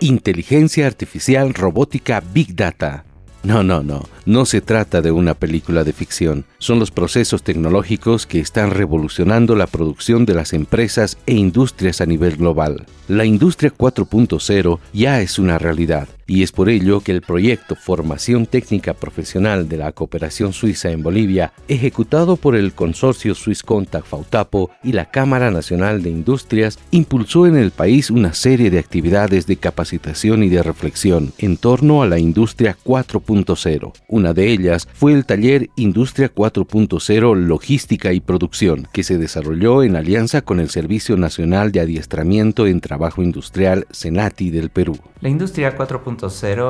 Inteligencia artificial, robótica, big data. No, no, no, no se trata de una película de ficción, son los procesos tecnológicos que están revolucionando la producción de las empresas e industrias a nivel global. La industria 4.0 ya es una realidad y es por ello que el proyecto Formación Técnica Profesional de la Cooperación Suiza en Bolivia, ejecutado por el consorcio Swiss Contact Fautapo y la Cámara Nacional de Industrias, impulsó en el país una serie de actividades de capacitación y de reflexión en torno a la industria 4.0. Una de ellas fue el taller Industria 4.0 Logística y Producción, que se desarrolló en alianza con el Servicio Nacional de Adiestramiento en Trabajo Industrial Senati del Perú. La industria 4.0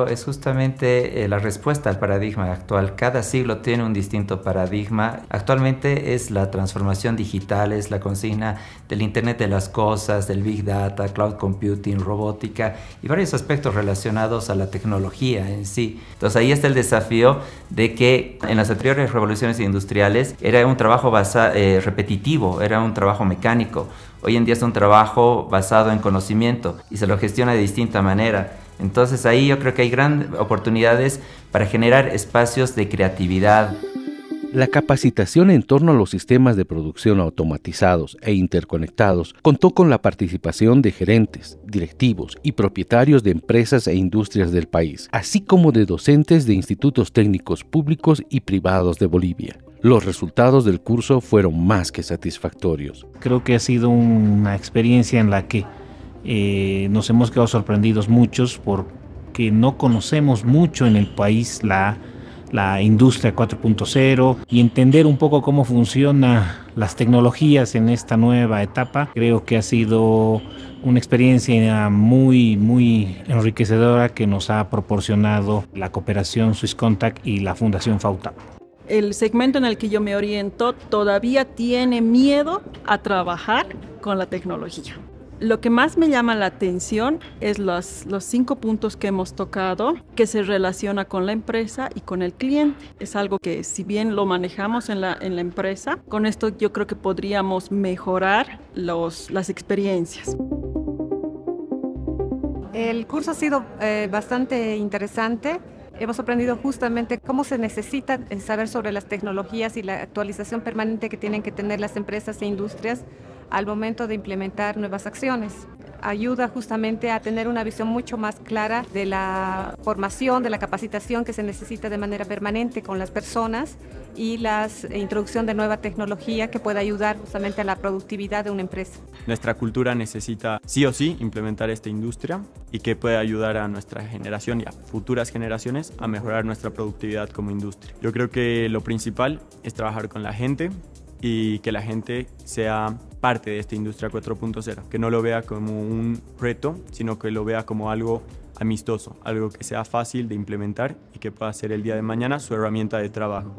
es justamente eh, la respuesta al paradigma actual. Cada siglo tiene un distinto paradigma. Actualmente es la transformación digital, es la consigna del Internet de las Cosas, del Big Data, Cloud Computing, robótica y varios aspectos relacionados a la tecnología en sí. Entonces ahí está el desafío de que en las anteriores revoluciones industriales era un trabajo eh, repetitivo, era un trabajo mecánico. Hoy en día es un trabajo basado en conocimiento y se lo gestiona de distinta manera. Entonces ahí yo creo que hay grandes oportunidades para generar espacios de creatividad. La capacitación en torno a los sistemas de producción automatizados e interconectados contó con la participación de gerentes, directivos y propietarios de empresas e industrias del país, así como de docentes de institutos técnicos públicos y privados de Bolivia. Los resultados del curso fueron más que satisfactorios. Creo que ha sido una experiencia en la que eh, nos hemos quedado sorprendidos muchos porque no conocemos mucho en el país la, la industria 4.0 y entender un poco cómo funcionan las tecnologías en esta nueva etapa. Creo que ha sido una experiencia muy, muy enriquecedora que nos ha proporcionado la cooperación Swiss Contact y la Fundación FAUTA el segmento en el que yo me oriento todavía tiene miedo a trabajar con la tecnología. Lo que más me llama la atención es los, los cinco puntos que hemos tocado que se relaciona con la empresa y con el cliente. Es algo que si bien lo manejamos en la, en la empresa, con esto yo creo que podríamos mejorar los, las experiencias. El curso ha sido eh, bastante interesante hemos aprendido justamente cómo se necesita saber sobre las tecnologías y la actualización permanente que tienen que tener las empresas e industrias al momento de implementar nuevas acciones ayuda justamente a tener una visión mucho más clara de la formación, de la capacitación que se necesita de manera permanente con las personas y la introducción de nueva tecnología que pueda ayudar justamente a la productividad de una empresa. Nuestra cultura necesita sí o sí implementar esta industria y que pueda ayudar a nuestra generación y a futuras generaciones a mejorar nuestra productividad como industria. Yo creo que lo principal es trabajar con la gente, y que la gente sea parte de esta industria 4.0, que no lo vea como un reto, sino que lo vea como algo amistoso, algo que sea fácil de implementar y que pueda ser el día de mañana su herramienta de trabajo.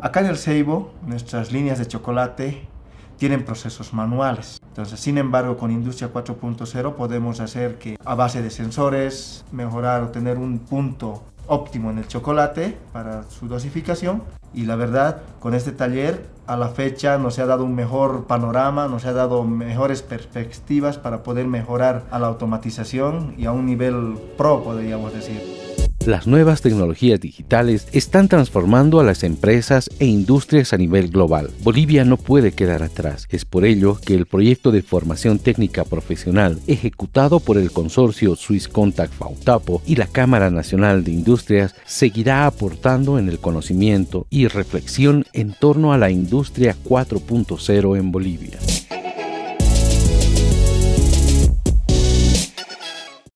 Acá en el Seibo, nuestras líneas de chocolate tienen procesos manuales. Entonces, sin embargo, con Industria 4.0 podemos hacer que a base de sensores, mejorar o tener un punto óptimo en el chocolate para su dosificación y la verdad con este taller a la fecha nos ha dado un mejor panorama, nos ha dado mejores perspectivas para poder mejorar a la automatización y a un nivel pro podríamos decir. Las nuevas tecnologías digitales están transformando a las empresas e industrias a nivel global. Bolivia no puede quedar atrás. Es por ello que el proyecto de formación técnica profesional ejecutado por el consorcio Swiss Contact Fautapo y la Cámara Nacional de Industrias seguirá aportando en el conocimiento y reflexión en torno a la industria 4.0 en Bolivia.